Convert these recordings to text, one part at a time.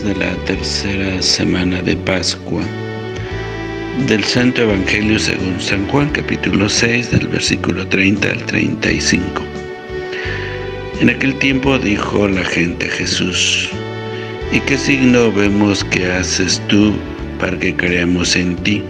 de la tercera semana de Pascua del Santo Evangelio según San Juan capítulo 6 del versículo 30 al 35. En aquel tiempo dijo la gente Jesús, ¿y qué signo vemos que haces tú para que creamos en ti?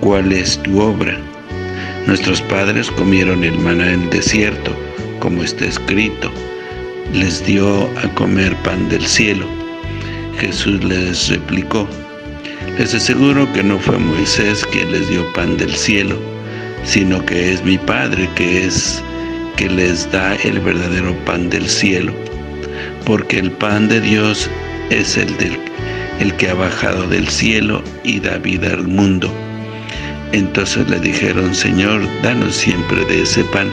¿Cuál es tu obra? Nuestros padres comieron el maná en el desierto, como está escrito, les dio a comer pan del cielo. Jesús les replicó, les aseguro que no fue Moisés quien les dio pan del cielo, sino que es mi Padre que es que les da el verdadero pan del cielo, porque el pan de Dios es el, del, el que ha bajado del cielo y da vida al mundo. Entonces le dijeron, Señor, danos siempre de ese pan.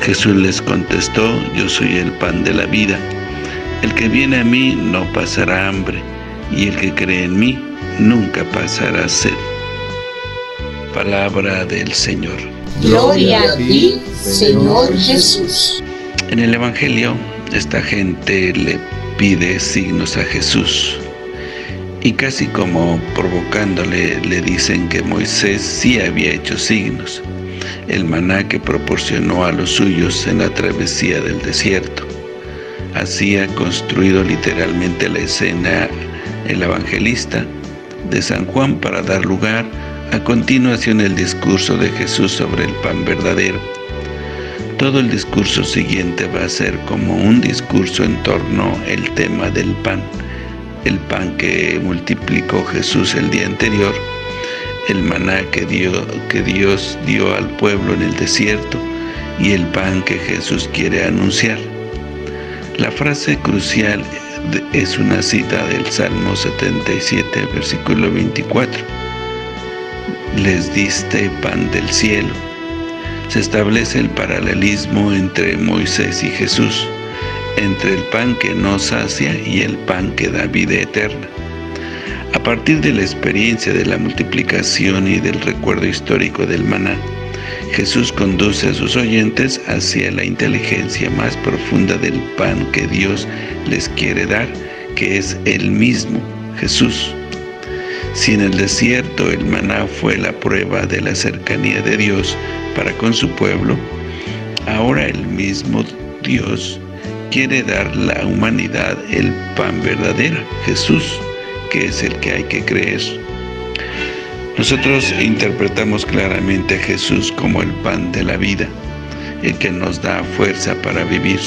Jesús les contestó, yo soy el pan de la vida. El que viene a mí no pasará hambre, y el que cree en mí nunca pasará sed. Palabra del Señor. Gloria a ti, Señor Jesús. En el Evangelio, esta gente le pide signos a Jesús y casi como provocándole le dicen que Moisés sí había hecho signos el maná que proporcionó a los suyos en la travesía del desierto. Así ha construido literalmente la escena el evangelista de San Juan para dar lugar a continuación el discurso de Jesús sobre el pan verdadero. Todo el discurso siguiente va a ser como un discurso en torno al tema del pan, el pan que multiplicó Jesús el día anterior, el maná que, dio, que Dios dio al pueblo en el desierto y el pan que Jesús quiere anunciar. La frase crucial es una cita del Salmo 77, versículo 24. Les diste pan del cielo. Se establece el paralelismo entre Moisés y Jesús, entre el pan que nos sacia y el pan que da vida eterna. A partir de la experiencia de la multiplicación y del recuerdo histórico del maná, Jesús conduce a sus oyentes hacia la inteligencia más profunda del pan que Dios les quiere dar, que es el mismo, Jesús. Si en el desierto el maná fue la prueba de la cercanía de Dios para con su pueblo, ahora el mismo Dios quiere dar a la humanidad el pan verdadero, Jesús que es el que hay que creer. Nosotros interpretamos claramente a Jesús como el pan de la vida, el que nos da fuerza para vivir.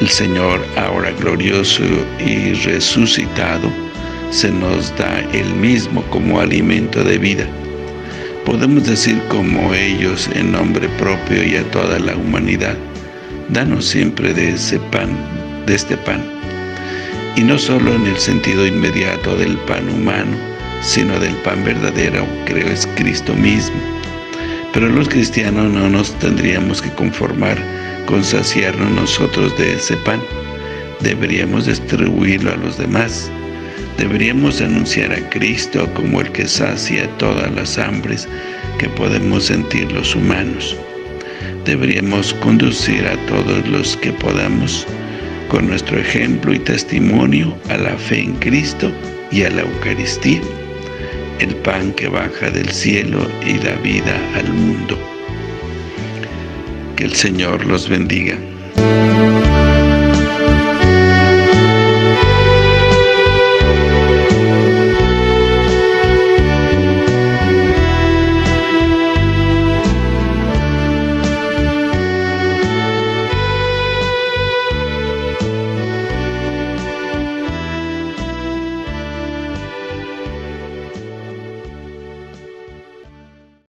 El Señor, ahora glorioso y resucitado, se nos da el mismo como alimento de vida. Podemos decir como ellos en nombre propio y a toda la humanidad, danos siempre de ese pan, de este pan y no solo en el sentido inmediato del pan humano, sino del pan verdadero, creo es Cristo mismo. Pero los cristianos no nos tendríamos que conformar con saciarnos nosotros de ese pan. Deberíamos distribuirlo a los demás. Deberíamos anunciar a Cristo como el que sacia todas las hambres que podemos sentir los humanos. Deberíamos conducir a todos los que podamos con nuestro ejemplo y testimonio a la fe en Cristo y a la Eucaristía, el pan que baja del cielo y da vida al mundo. Que el Señor los bendiga.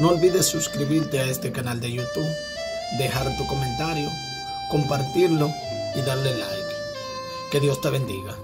no olvides suscribirte a este canal de YouTube, dejar tu comentario, compartirlo y darle like. Que Dios te bendiga.